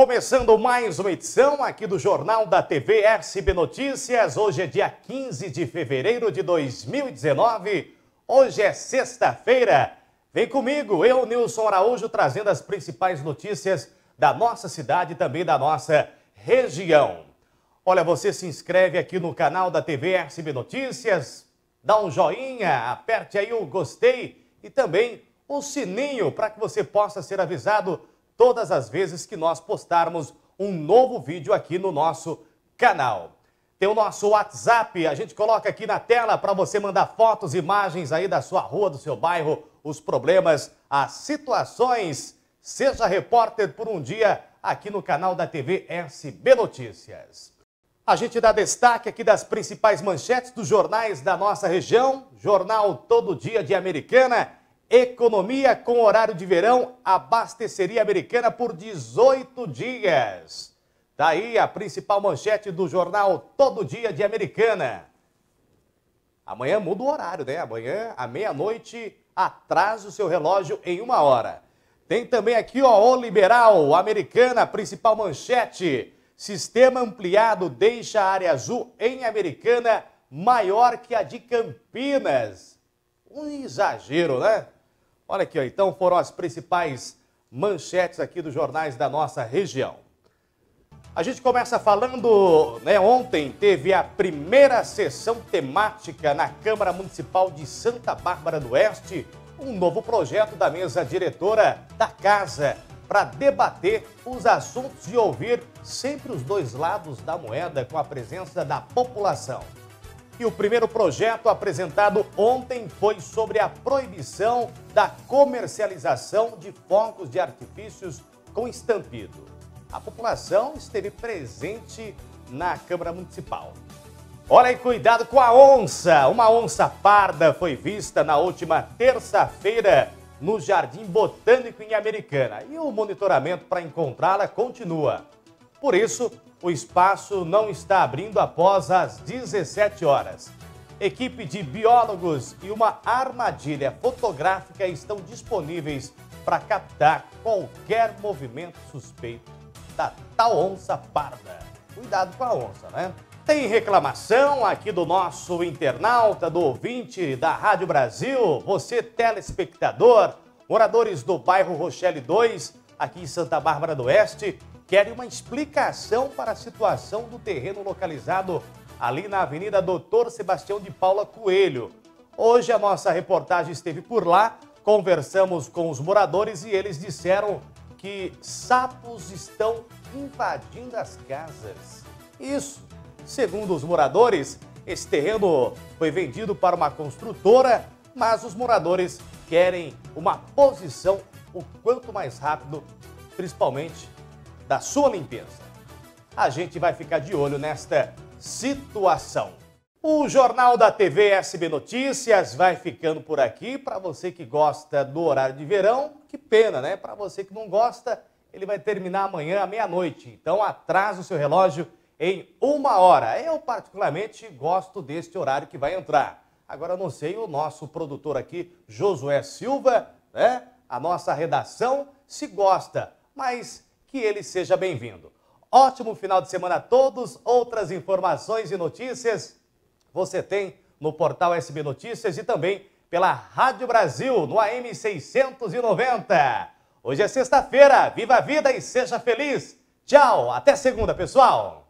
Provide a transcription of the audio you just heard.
Começando mais uma edição aqui do Jornal da TV SB Notícias. Hoje é dia 15 de fevereiro de 2019. Hoje é sexta-feira. Vem comigo, eu, Nilson Araújo, trazendo as principais notícias da nossa cidade e também da nossa região. Olha, você se inscreve aqui no canal da TV SB Notícias, dá um joinha, aperte aí o gostei e também o sininho para que você possa ser avisado todas as vezes que nós postarmos um novo vídeo aqui no nosso canal. Tem o nosso WhatsApp, a gente coloca aqui na tela para você mandar fotos, imagens aí da sua rua, do seu bairro, os problemas, as situações. Seja repórter por um dia aqui no canal da TV SB Notícias. A gente dá destaque aqui das principais manchetes dos jornais da nossa região. Jornal Todo Dia de Americana. Economia com horário de verão abasteceria Americana por 18 dias. Daí tá a principal manchete do jornal Todo Dia de Americana. Amanhã muda o horário, né? Amanhã, à meia-noite, atrasa o seu relógio em uma hora. Tem também aqui, ó, o Liberal, Americana, principal manchete. Sistema ampliado deixa a área azul em Americana maior que a de Campinas. Um exagero, né? Olha aqui, ó, então foram as principais manchetes aqui dos jornais da nossa região. A gente começa falando, né, ontem teve a primeira sessão temática na Câmara Municipal de Santa Bárbara do Oeste, um novo projeto da mesa diretora da casa para debater os assuntos e ouvir sempre os dois lados da moeda com a presença da população. E o primeiro projeto apresentado ontem foi sobre a proibição da comercialização de fogos de artifícios com estampido. A população esteve presente na Câmara Municipal. Olha aí, cuidado com a onça! Uma onça parda foi vista na última terça-feira no Jardim Botânico em Americana e o monitoramento para encontrá-la continua. Por isso, o espaço não está abrindo após as 17 horas. Equipe de biólogos e uma armadilha fotográfica estão disponíveis para captar qualquer movimento suspeito da tal onça parda. Cuidado com a onça, né? Tem reclamação aqui do nosso internauta, do ouvinte da Rádio Brasil, você telespectador, moradores do bairro Rochelle 2, aqui em Santa Bárbara do Oeste, querem uma explicação para a situação do terreno localizado ali na Avenida Doutor Sebastião de Paula Coelho. Hoje a nossa reportagem esteve por lá, conversamos com os moradores e eles disseram que sapos estão invadindo as casas. Isso Segundo os moradores, esse terreno foi vendido para uma construtora, mas os moradores querem uma posição o quanto mais rápido, principalmente da sua limpeza. A gente vai ficar de olho nesta situação. O Jornal da TV SB Notícias vai ficando por aqui. Para você que gosta do horário de verão, que pena, né? Para você que não gosta, ele vai terminar amanhã à meia-noite. Então atrasa o seu relógio em uma hora. Eu, particularmente, gosto deste horário que vai entrar. Agora, não sei o nosso produtor aqui, Josué Silva, né? A nossa redação, se gosta, mas que ele seja bem-vindo. Ótimo final de semana a todos. Outras informações e notícias você tem no portal SB Notícias e também pela Rádio Brasil no AM 690. Hoje é sexta-feira. Viva a vida e seja feliz. Tchau, até segunda, pessoal.